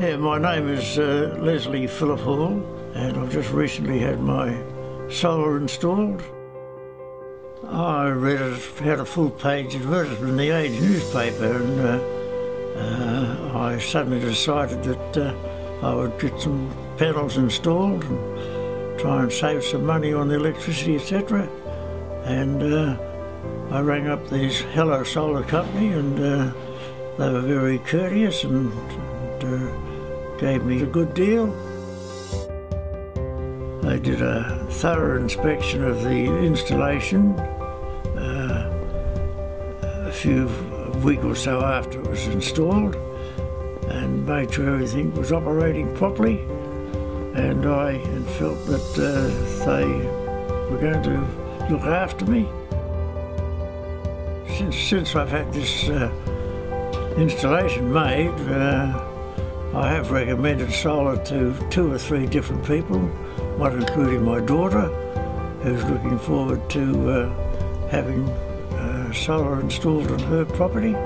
Yeah, my name is uh, Leslie Phillip Hall, and I've just recently had my solar installed. I read it, had a full page advertisement in the Age newspaper, and uh, uh, I suddenly decided that uh, I would get some panels installed and try and save some money on the electricity, etc. And uh, I rang up this Hello Solar Company, and uh, they were very courteous and, and gave me a good deal. They did a thorough inspection of the installation uh, a few week or so after it was installed and made sure everything was operating properly and I felt that uh, they were going to look after me. Since, since I've had this uh, installation made, uh, I have recommended solar to two or three different people, one including my daughter, who's looking forward to uh, having uh, solar installed on her property.